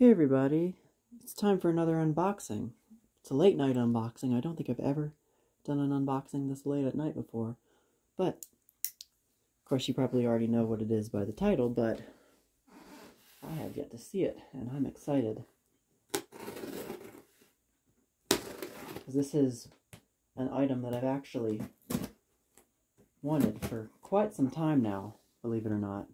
Hey everybody, it's time for another unboxing. It's a late night unboxing. I don't think I've ever done an unboxing this late at night before. But, of course, you probably already know what it is by the title, but I have yet to see it, and I'm excited. This is an item that I've actually wanted for quite some time now, believe it or not.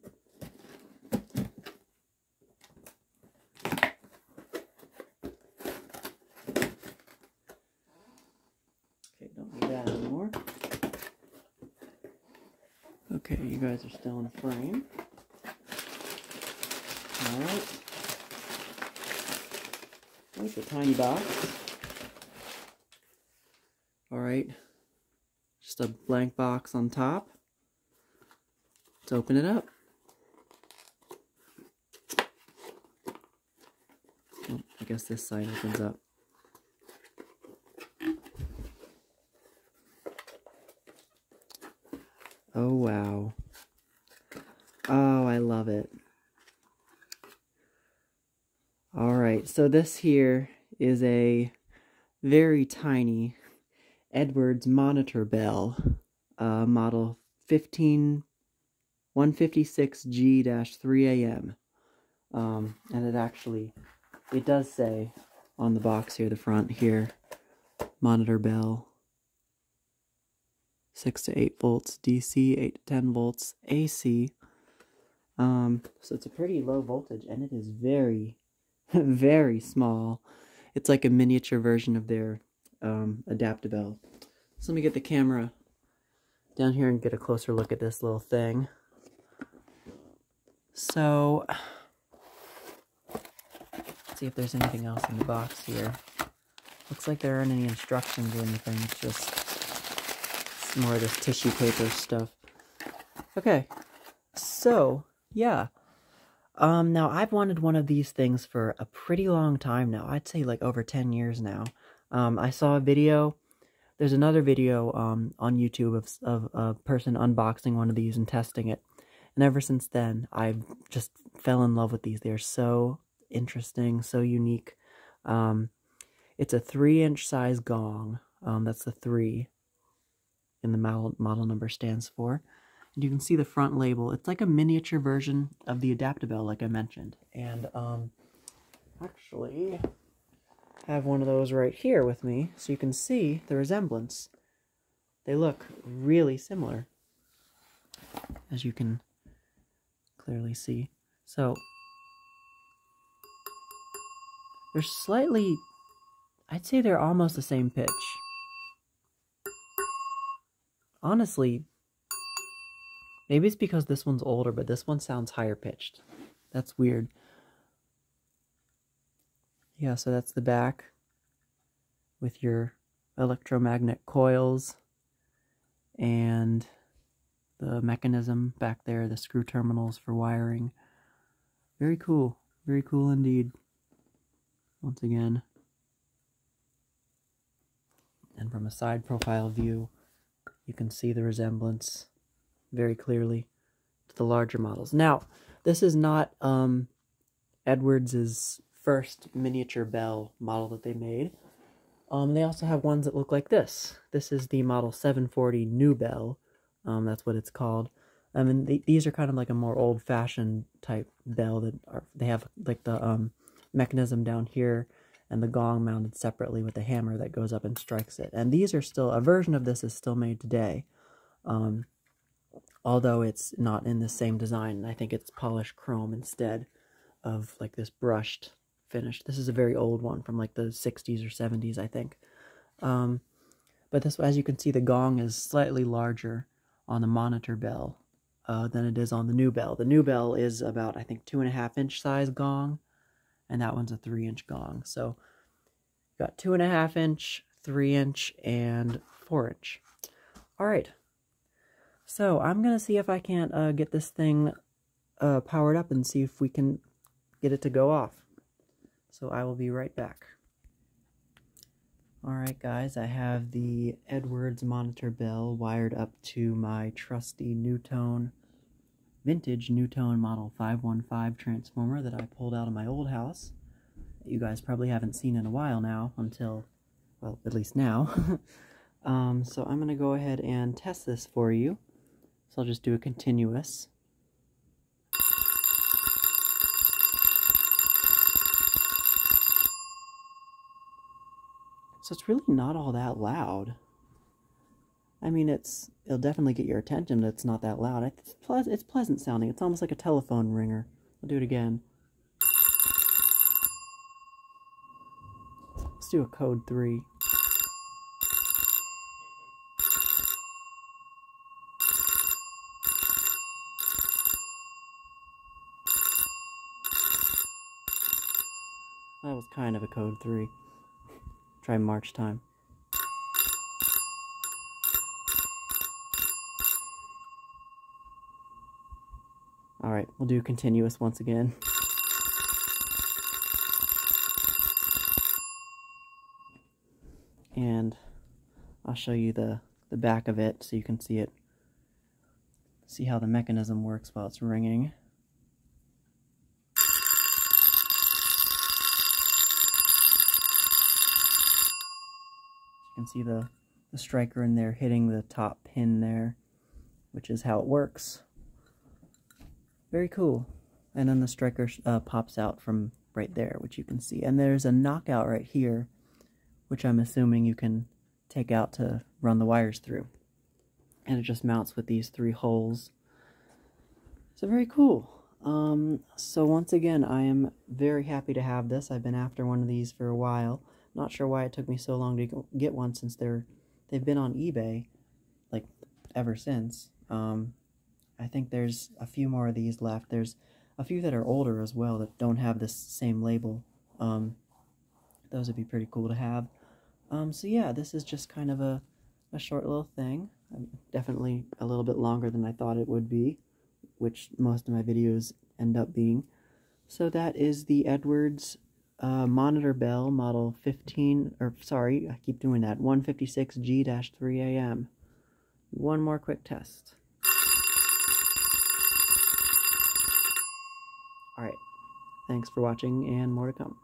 Okay, don't need that anymore. Okay, you guys are still in frame. Alright. That's a tiny box. Alright. Just a blank box on top. Let's open it up. Oh, I guess this side opens up. Oh, wow. Oh, I love it. Alright, so this here is a very tiny Edwards monitor bell, uh, model 15 156G-3AM. Um, and it actually, it does say on the box here, the front here, monitor bell 6 to 8 volts DC, 8 to 10 volts AC. Um, so it's a pretty low voltage and it is very, very small. It's like a miniature version of their um, Adaptabel. So let me get the camera down here and get a closer look at this little thing. So, see if there's anything else in the box here. Looks like there aren't any instructions or anything, it's just more of this tissue paper stuff. Okay, so, yeah. Um, now, I've wanted one of these things for a pretty long time now. I'd say like over 10 years now. Um, I saw a video. There's another video um, on YouTube of, of a person unboxing one of these and testing it. And ever since then, I've just fell in love with these. They're so interesting, so unique. Um, it's a three-inch size gong. Um, that's the three in the model, model number stands for. And you can see the front label. It's like a miniature version of the Adaptabel, like I mentioned. And um, actually, have one of those right here with me, so you can see the resemblance. They look really similar, as you can clearly see. So, they're slightly, I'd say they're almost the same pitch honestly, maybe it's because this one's older, but this one sounds higher pitched. That's weird. Yeah, so that's the back with your electromagnet coils and the mechanism back there, the screw terminals for wiring. Very cool. Very cool indeed. Once again. And from a side profile view, you can see the resemblance very clearly to the larger models. Now, this is not um, Edwards's first miniature bell model that they made. Um, they also have ones that look like this. This is the Model 740 New Bell. Um, that's what it's called. I mean, th these are kind of like a more old-fashioned type bell that are. They have like the um, mechanism down here and the gong mounted separately with a hammer that goes up and strikes it. And these are still, a version of this is still made today, um, although it's not in the same design. I think it's polished chrome instead of like this brushed finish. This is a very old one from like the 60s or 70s, I think. Um, but this, as you can see, the gong is slightly larger on the monitor bell uh, than it is on the new bell. The new bell is about, I think, two and a half inch size gong and that one's a three inch gong. So got two and a half inch, three inch, and four inch. All right. So I'm gonna see if I can't uh, get this thing uh, powered up and see if we can get it to go off. So I will be right back. Alright guys, I have the Edwards monitor bell wired up to my trusty NuTone vintage NuTone Model 515 transformer that I pulled out of my old house that you guys probably haven't seen in a while now until, well, at least now. um, so I'm going to go ahead and test this for you. So I'll just do a continuous. So it's really not all that loud. I mean, it's it'll definitely get your attention, but it's not that loud. It's, it's pleasant sounding. It's almost like a telephone ringer. I'll do it again. Let's do a code 3. That was kind of a code 3. Try March time. Alright, we'll do continuous once again. And I'll show you the, the back of it so you can see it. See how the mechanism works while it's ringing. You can see the, the striker in there hitting the top pin there, which is how it works. Very cool. And then the striker uh, pops out from right there, which you can see. And there's a knockout right here, which I'm assuming you can take out to run the wires through. And it just mounts with these three holes. So very cool. Um, so once again, I am very happy to have this. I've been after one of these for a while. Not sure why it took me so long to get one since they're they've been on eBay like ever since. Um, I think there's a few more of these left. There's a few that are older as well that don't have this same label. Um, those would be pretty cool to have. Um, so yeah, this is just kind of a, a short little thing. Um, definitely a little bit longer than I thought it would be, which most of my videos end up being. So that is the Edwards uh, monitor bell model 15, or sorry, I keep doing that, 156G-3AM. One more quick test. Alright, thanks for watching and more to come.